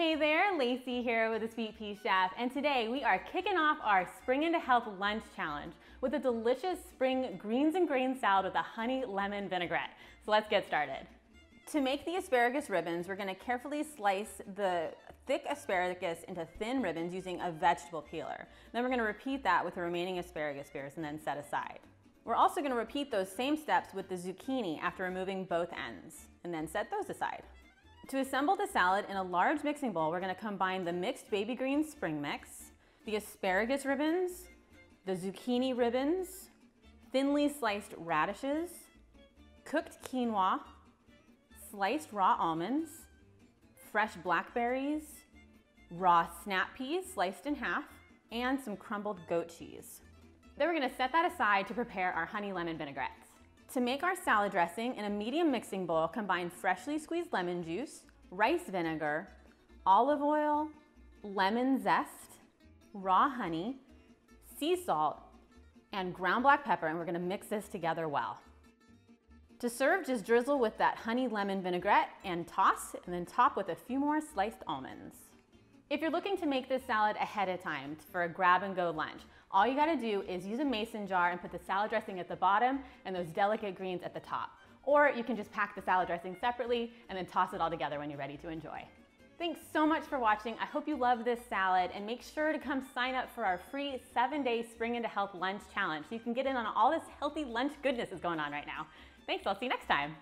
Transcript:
Hey there, Lacey here with the Sweet Pea Chef, and today we are kicking off our Spring into Health Lunch Challenge with a delicious spring greens and grain salad with a honey lemon vinaigrette. So let's get started. To make the asparagus ribbons, we're gonna carefully slice the thick asparagus into thin ribbons using a vegetable peeler. Then we're gonna repeat that with the remaining asparagus spears and then set aside. We're also gonna repeat those same steps with the zucchini after removing both ends, and then set those aside. To assemble the salad in a large mixing bowl, we're gonna combine the mixed baby green spring mix, the asparagus ribbons, the zucchini ribbons, thinly sliced radishes, cooked quinoa, sliced raw almonds, fresh blackberries, raw snap peas sliced in half, and some crumbled goat cheese. Then we're gonna set that aside to prepare our honey lemon vinaigrette. To make our salad dressing, in a medium mixing bowl, combine freshly squeezed lemon juice, rice vinegar, olive oil, lemon zest, raw honey, sea salt, and ground black pepper, and we're gonna mix this together well. To serve, just drizzle with that honey lemon vinaigrette and toss, and then top with a few more sliced almonds. If you're looking to make this salad ahead of time for a grab and go lunch, all you gotta do is use a mason jar and put the salad dressing at the bottom and those delicate greens at the top. Or you can just pack the salad dressing separately and then toss it all together when you're ready to enjoy. Thanks so much for watching. I hope you love this salad and make sure to come sign up for our free seven day Spring into Health Lunch Challenge so you can get in on all this healthy lunch goodness is going on right now. Thanks, I'll see you next time.